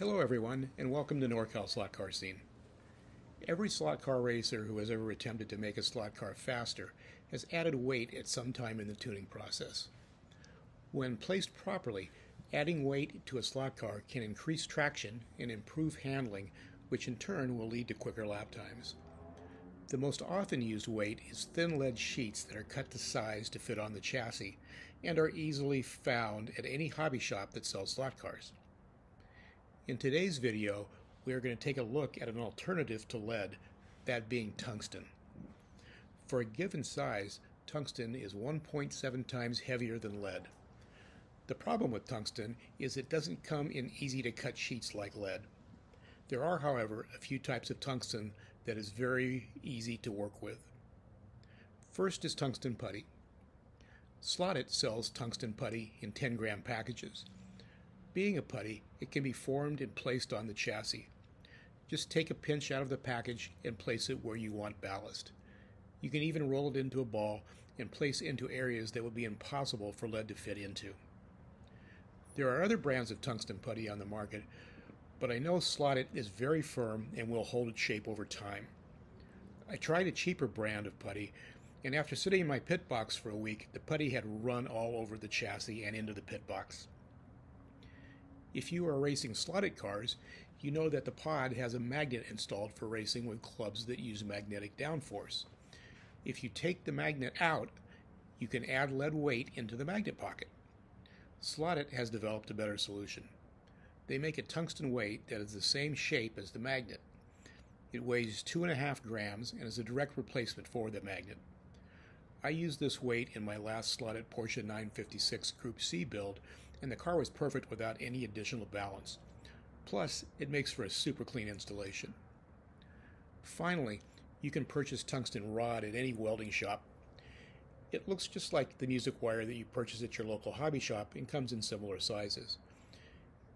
Hello everyone and welcome to NorCal Slot Car Scene. Every slot car racer who has ever attempted to make a slot car faster has added weight at some time in the tuning process. When placed properly, adding weight to a slot car can increase traction and improve handling, which in turn will lead to quicker lap times. The most often used weight is thin lead sheets that are cut to size to fit on the chassis and are easily found at any hobby shop that sells slot cars. In today's video, we are going to take a look at an alternative to lead, that being tungsten. For a given size, tungsten is 1.7 times heavier than lead. The problem with tungsten is it doesn't come in easy to cut sheets like lead. There are, however, a few types of tungsten that is very easy to work with. First is tungsten putty. Slot-it sells tungsten putty in 10 gram packages. Being a putty, it can be formed and placed on the chassis. Just take a pinch out of the package and place it where you want ballast. You can even roll it into a ball and place into areas that would be impossible for lead to fit into. There are other brands of tungsten putty on the market, but I know Slot-it is very firm and will hold its shape over time. I tried a cheaper brand of putty, and after sitting in my pit box for a week, the putty had run all over the chassis and into the pit box. If you are racing Slot-it cars, you know that the pod has a magnet installed for racing with clubs that use magnetic downforce. If you take the magnet out, you can add lead weight into the magnet pocket. Slot-it has developed a better solution. They make a tungsten weight that is the same shape as the magnet. It weighs 2.5 grams and is a direct replacement for the magnet. I used this weight in my last Slot-it Porsche 956 Group C build and the car was perfect without any additional balance. Plus, it makes for a super clean installation. Finally, you can purchase tungsten rod at any welding shop. It looks just like the music wire that you purchase at your local hobby shop and comes in similar sizes.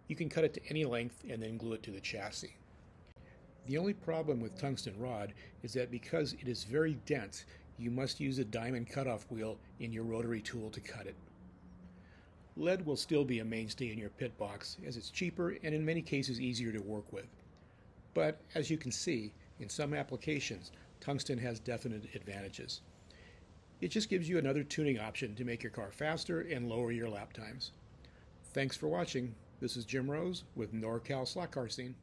You can cut it to any length and then glue it to the chassis. The only problem with tungsten rod is that because it is very dense, you must use a diamond cutoff wheel in your rotary tool to cut it. Lead will still be a mainstay in your pit box as it's cheaper and in many cases easier to work with. But as you can see, in some applications, tungsten has definite advantages. It just gives you another tuning option to make your car faster and lower your lap times. Thanks for watching. This is Jim Rose with NorCal Slot Car Scene.